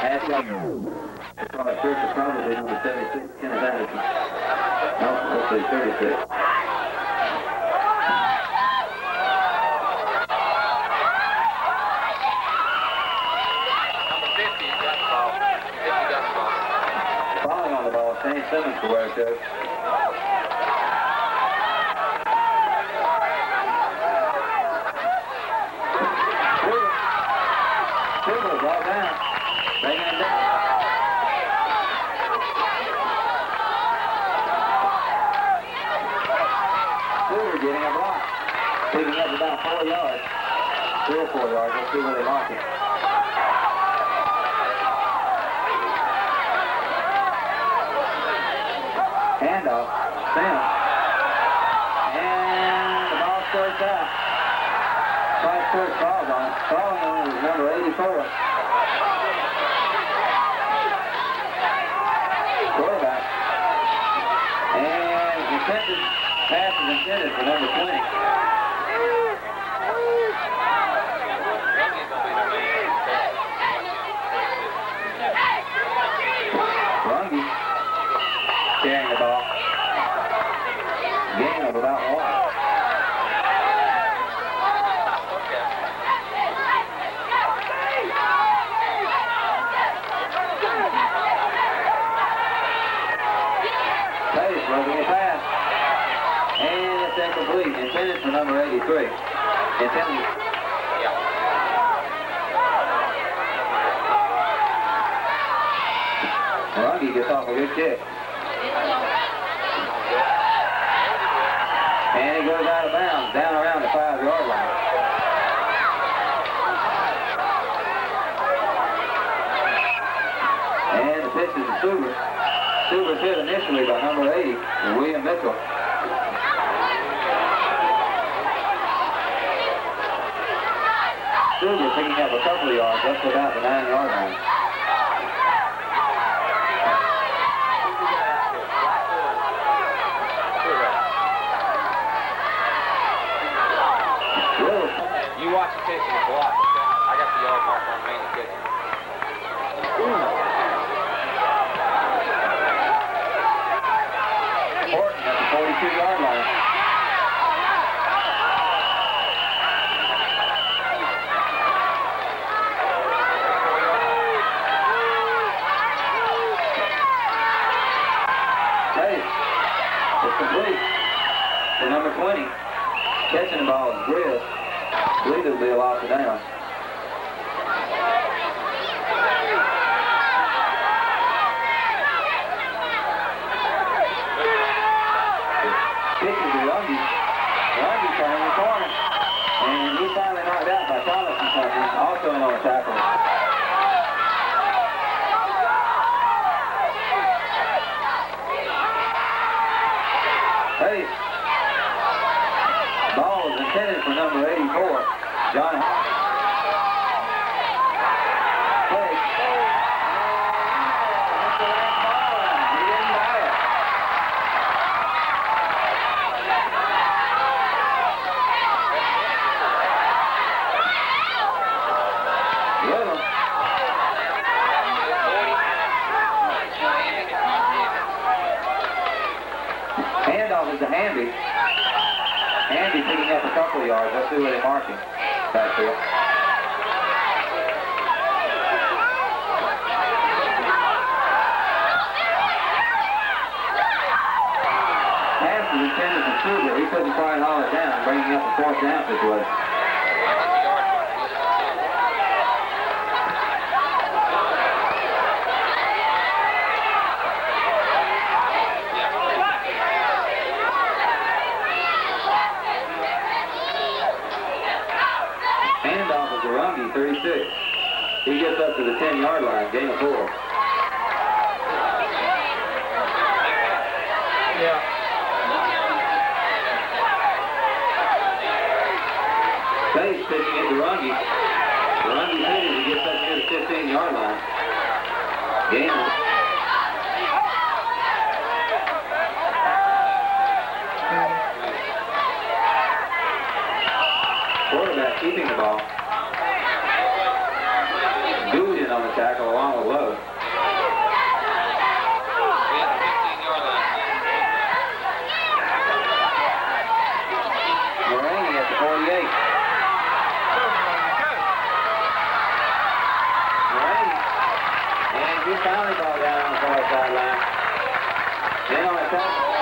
Half yard. Number 76, Kenneth Anderson. No, let's see, 36. Number 50 got the ball. 50 got the ball. Falling on the ball, Shane Simmons it goes. Silver, ball down. Bring it down. Silver getting a block. Picking up about four yards. Still four yards. Let's see where they mark it. Handoff. Sam. And the ball starts out. Five Church falls on it. Falling on is number 84. Quarterback. And intended pass is intended for number 20. Three. It's in. Yeah. Rongi gets off a good kick. And he goes out of bounds, down around the five-yard line. And the pitch is to Suber. Suber's hit initially by number 80, William Mitchell. Suber picking up a couple of yards, just about the nine-yard line. You watch the and block, 36. He gets up to the 10-yard line, gain of four. Yeah. Pace pitching it to Rungy. Rungy pitches, he gets up near the 15-yard line. Of Quarterback keeping the ball. Goodin on the the tackle along with Lowe. Moraney at the 48. Moraney. And he finally ball down on the far sideline. Then on the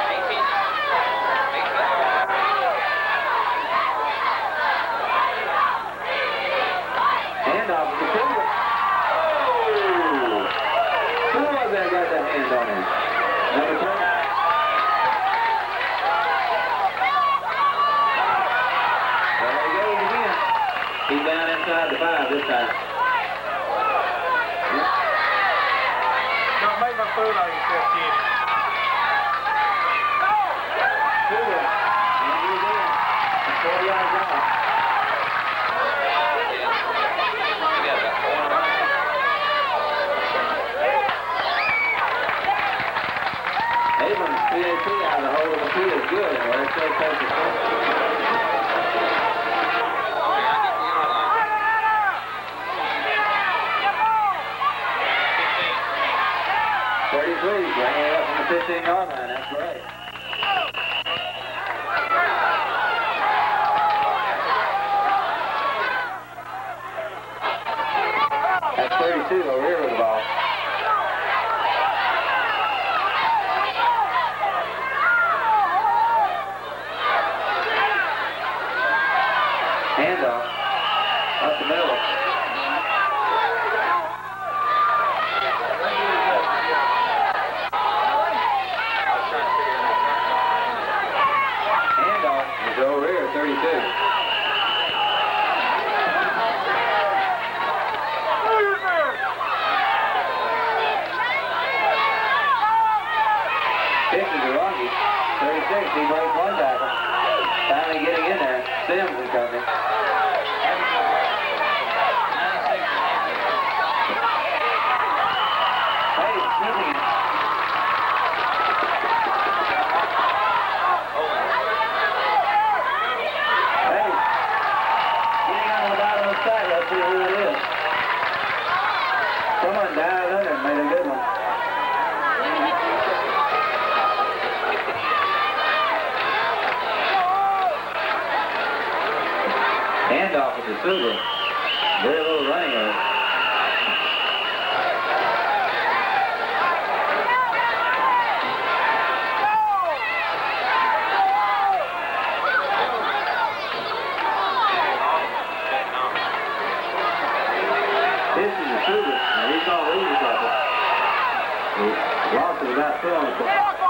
third, I 15. From the fifteen-yard. That's great. That's thirty-two over here with the ball. Handoff. Up the middle. Handoff is over here, 32. This is Rungy. 36, he breaks one tackle. Finally getting in there. Sims is coming. D'Souza. Very little running room. This is D'Souza, and he's all over the Lost about 12.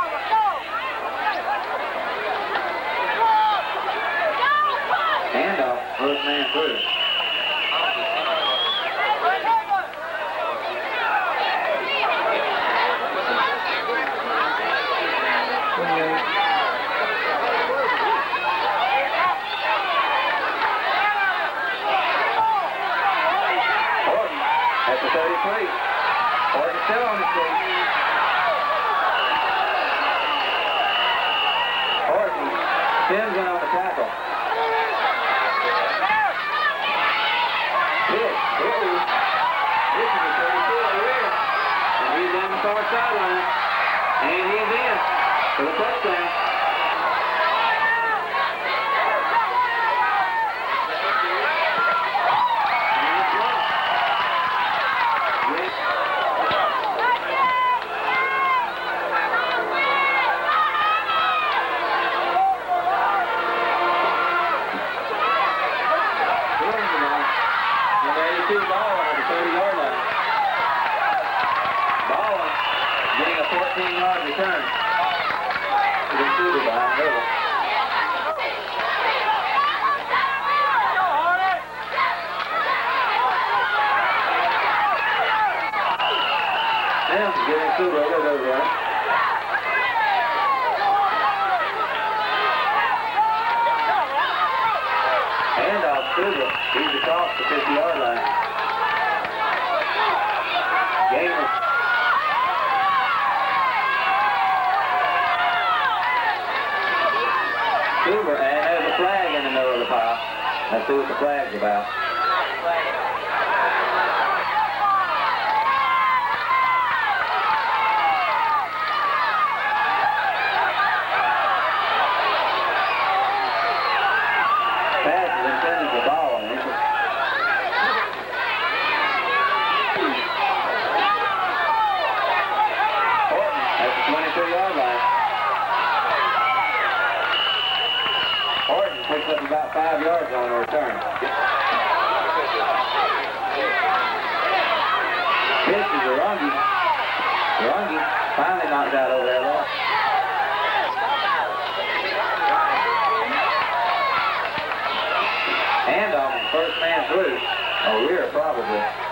Still on his feet. Horton spins in on the tackle. This is the 32 over here. And he's the far sideline. And he's in for the touchdown. And it's one. Yes. Here's the ball. Number 82 Baldwin at the 30-yard line. Baldwin getting a 14-yard return. To the shooter behind Hill. Sims getting Suber a little bit run. Handoff Suber. He's across the 50-yard line. Gamer. Suber, and there's a flag in the middle of the pile. Let's see what the flag's about. about five yards on the return. This is Arungi. Arungi finally knocked out over that ball. Handoff, first man through. Oh, we're probably.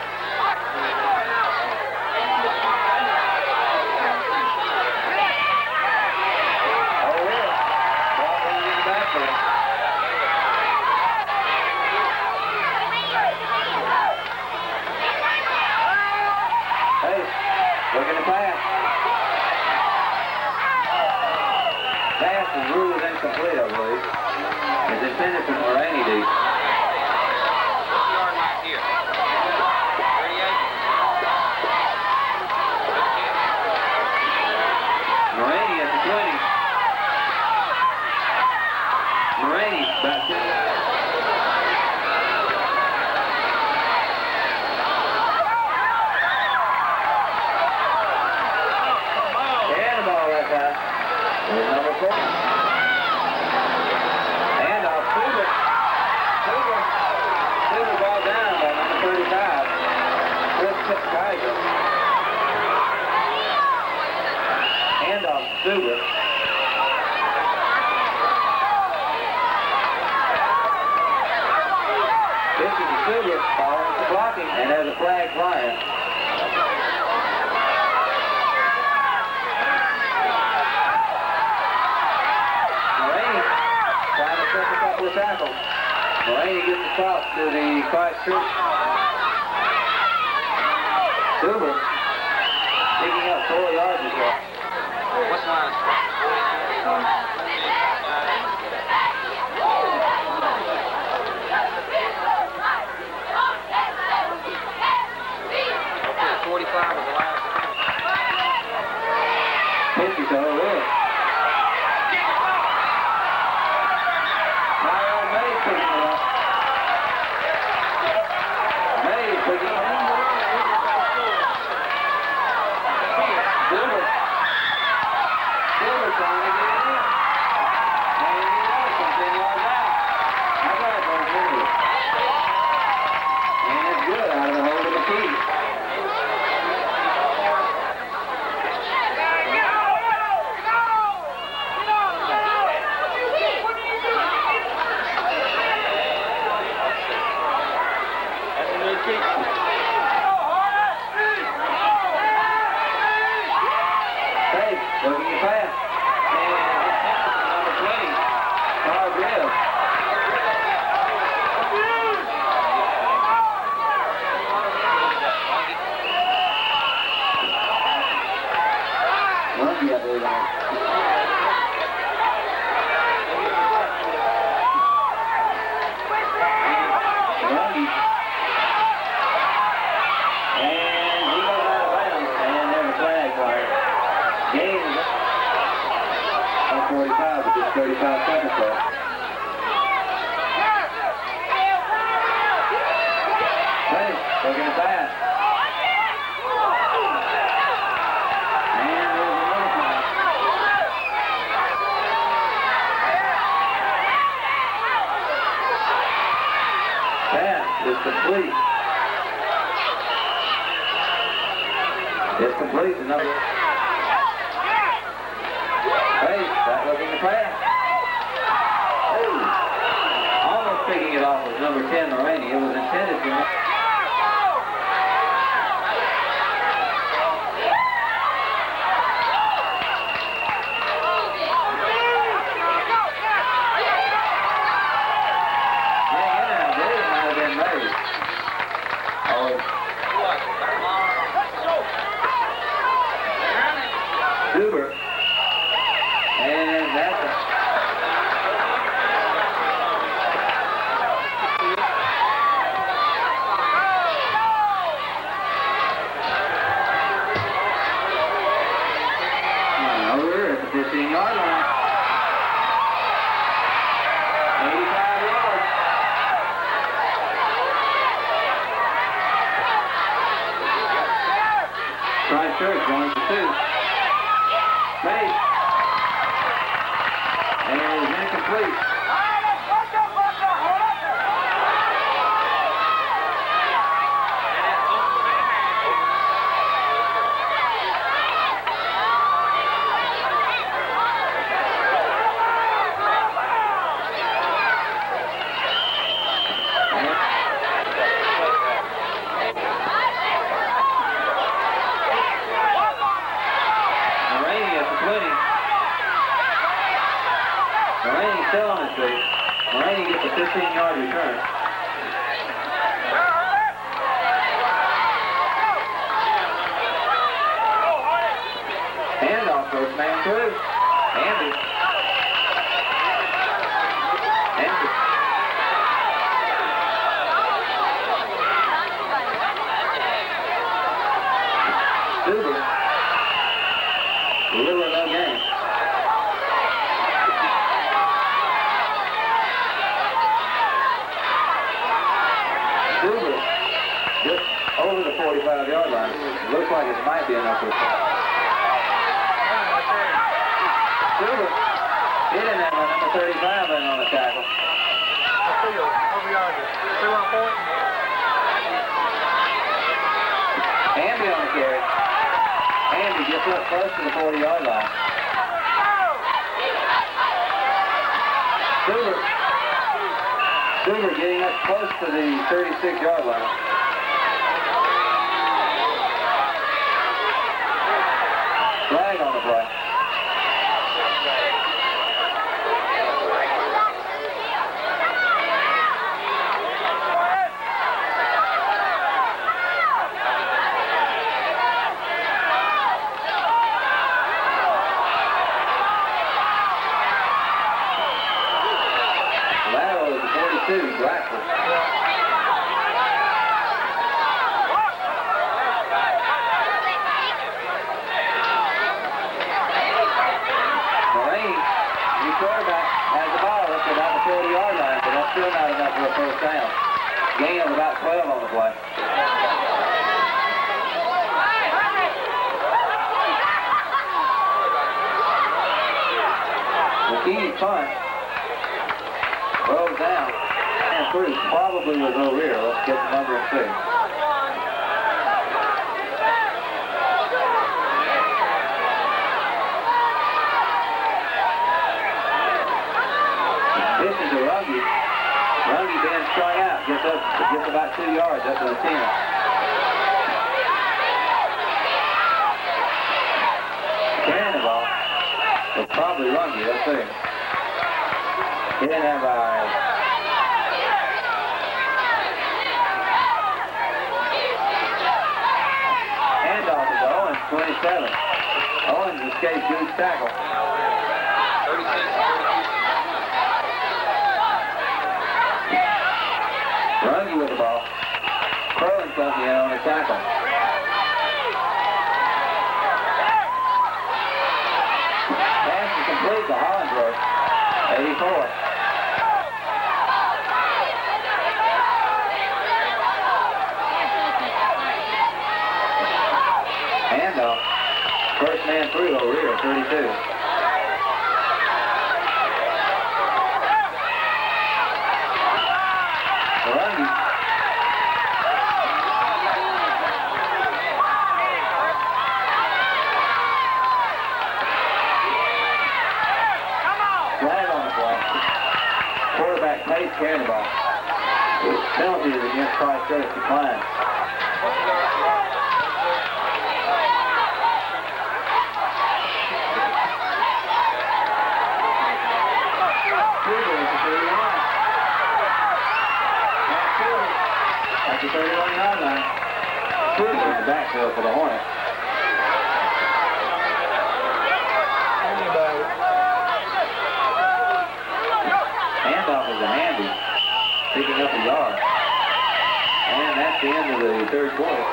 complete. It's complete. Another. Hey, that wasn't the pass. Hey, almost picking it off was number 10, Lorraine. It was intended for. 15-yard line. 85 yards. Right church, one to two. 15-yard return. Handoff, first man through. Andy. Andy. Stuber. Little or no game. Stuber. Just over the 45-yard line. Looks like it might be enough for Stuber. Hit him at number 35 in on the tackle. Hamby on the carry. Hamby just up close to the 40-yard line. Stuber. Stuber getting up close to the 36-yard line. Flag on the play. Lateral is the 42, Blackford. Marine, new quarterback, has the ball up to about the 40-yard line, but that's still not enough for a first down. Gain of about 12 on the play. McKee's punt rolls down and through. Probably was over here. Let's get the number and see. gets up, gets about two yards up to the 10. It's probably run Lundy, I think. He didn't have eyes. Handoff is Owens, 27. Owens escaped Goose tackle. 36, 36. the ball. Comes in on tackle. Pass is complete to Hollingsworth, 84. Handoff. First man through, O'Rear, 32. Penalty is the 31. That's Cougar. That's the 31 yard line. In the backfield for the Hornets. Is handy, picking up a yard. And that's the end of the third quarter.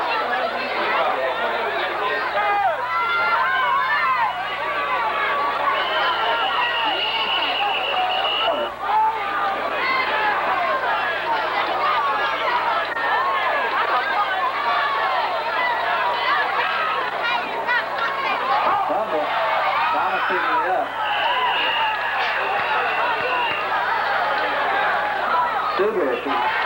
Thomas picking it up. Sugar. Horton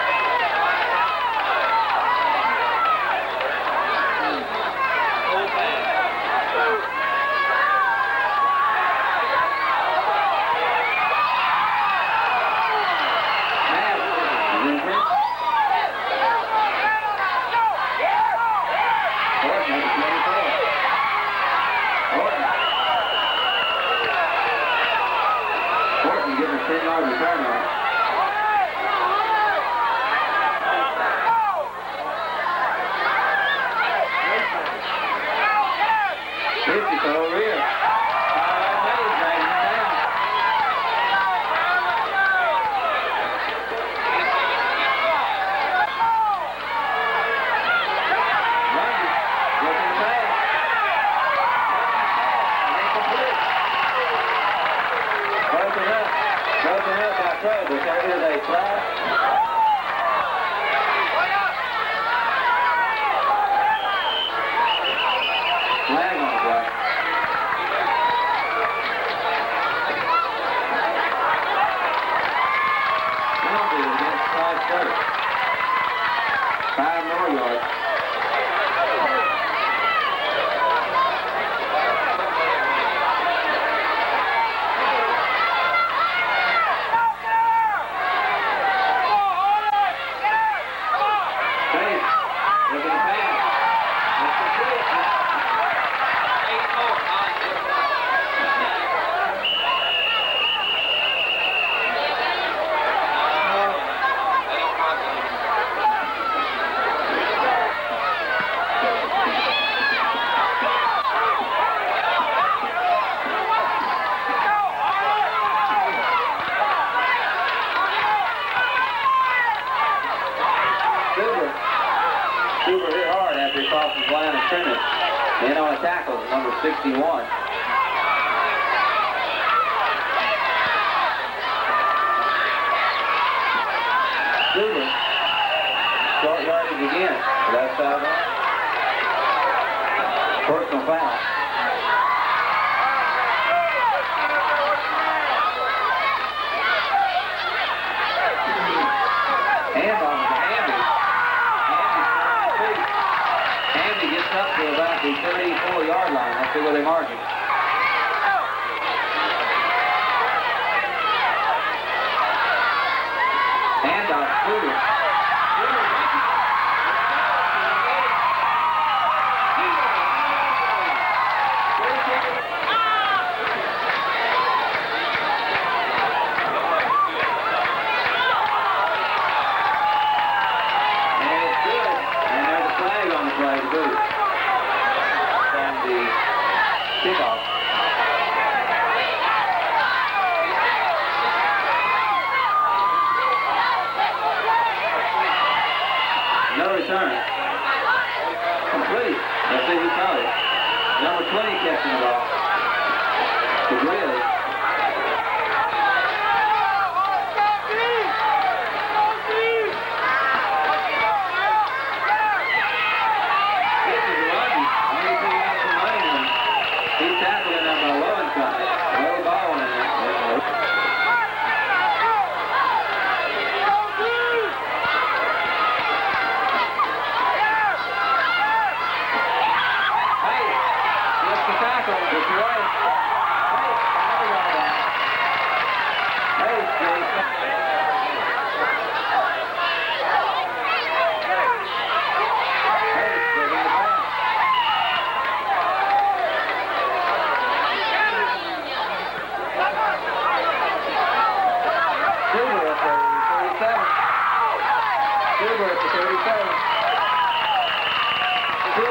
That's the Willie Morgan.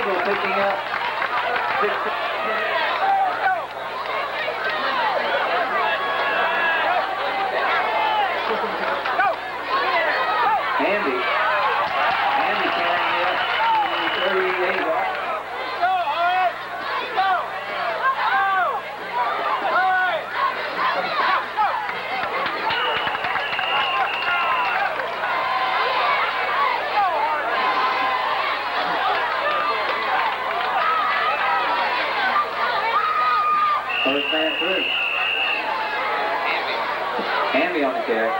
Mitchell picking up. care.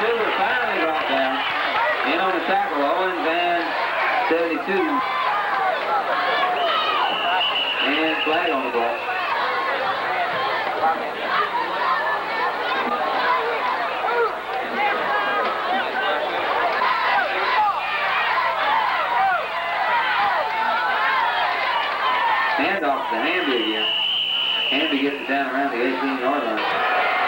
Silver finally down. In on the tackle, Owen Van 72. And flag on the ball. handoff to Hamby again. Hamby gets it down around the 18-yard line.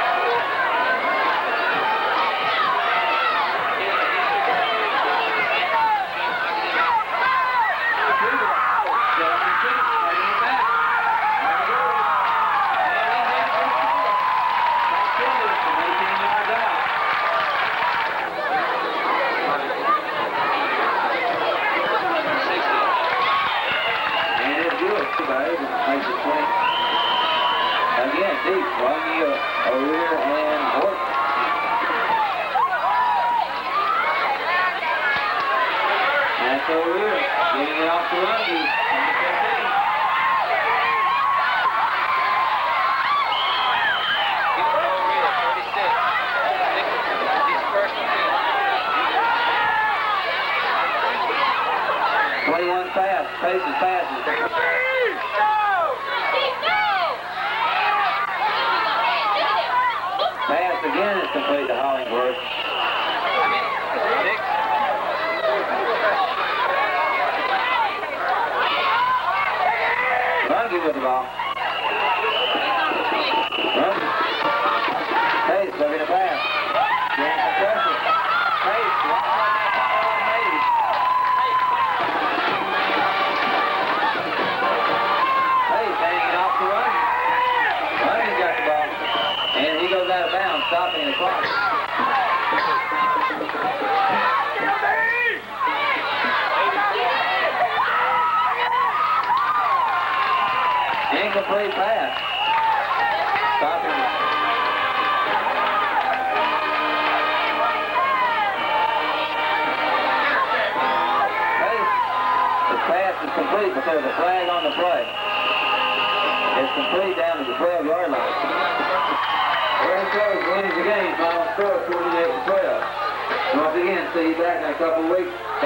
Phillips today, make the swing. Again, deep, Ronnie O'Rear and Horton. That's O'Rear, getting it off to Ronnie. One pace is fast. again is complete to Hollingsworth. Runge with the ball. be back in a couple weeks.